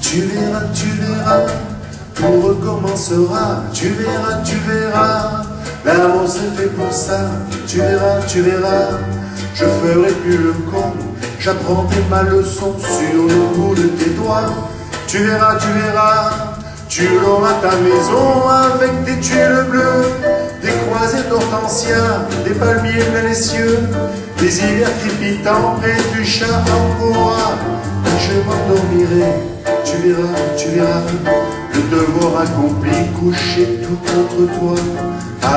Tu verras, tu verras, tout recommencera. Tu verras, tu verras, l'amour c'est fait pour ça. Tu verras, tu verras, je ferai plus le con. J'apprendrai ma leçon sur le bout de tes doigts. Tu verras, tu verras, tu l'auras ta maison avec des tuiles bleues, des palmiers plein les cieux, des hivers crépitants et du chat en courra. Je m'endormirai, tu verras, tu verras, le devoir accompli, couché tout contre toi,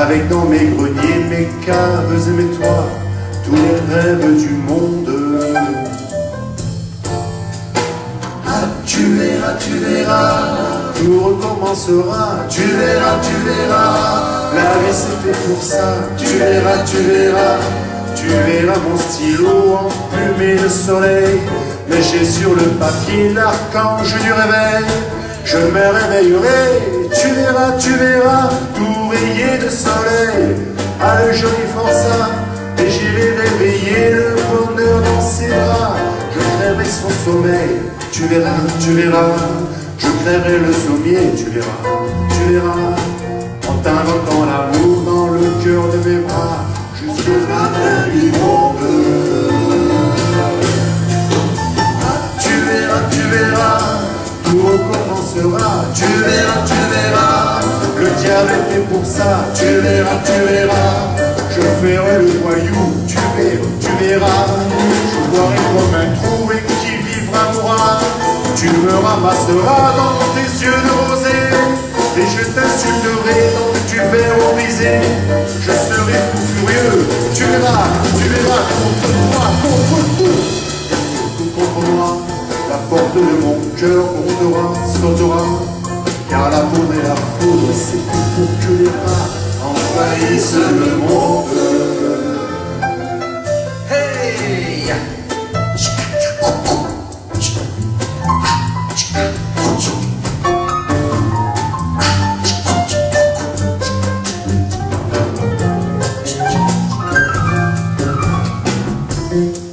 avec dans mes greniers, mes caves et mes toits, tous les rêves du monde. Tu verras, tu verras, tout recommencera. Tu verras, tu verras, la vie c'est fait pour ça. Tu verras, tu verras, tu verras mon stylo emplumé de soleil. Léché sur le papier l'archange du réveil. Je me réveillerai, tu verras, tu verras, tout rayé de soleil. À le joli forçat, et j'irai réveiller le bonheur dans ses bras. Je crèverai son sommeil, tu verras, tu verras. Je crèverai le sommier, tu verras, tu verras. En t'invoquant l'amour dans le cœur de mes bras, jusqu'au fin du monde. Ah, tu verras, tu verras, tout recommencera. Tu verras, tu verras, le diable est fait pour ça. Tu verras, tu verras, je ferai le voyou. Tu verras, tu verras, je boirai comme un trou et. Tu me ramasseras dans tes yeux de rosée et je t'insulterai dans tu verras brisé. Je serai fou furieux, tu verras, tu verras contre toi, contre tout. Contre moi, la porte de mon cœur montera, sautera. Car la poudre et la foudre, c'est tout pour que les rats envahissent le monde. Tu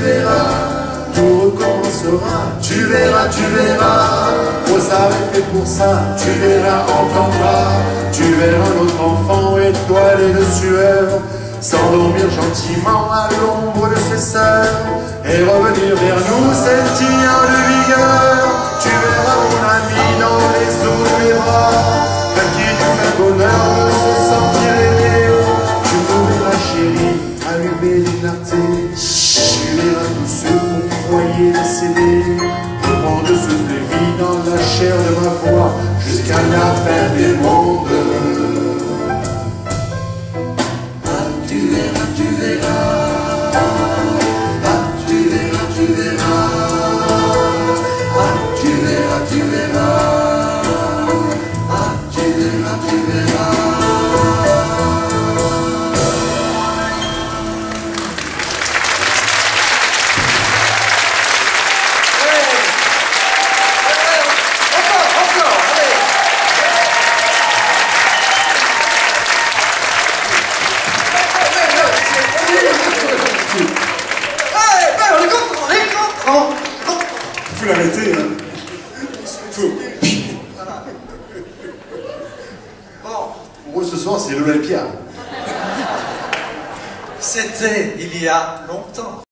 tu verras, tout recommencera. Tu verras, tu verras, Rosa est fait pour ça. Tu verras, entendras, tu verras notre enfant étoilé de sueur, s'endormir gentiment à l'ombre de ses sœurs et revenir vers nous scintillant de vigueur. Tu verras mon ami dans les eaux Ceux qu'on croyait décédés. Comment de souffler vie dans la chair de ma voix jusqu'à la fin des mondes. L'arrêter, hein. Faut. Bon, Pour moi, ce soir, c'est l'Olympia. c'était il y a longtemps.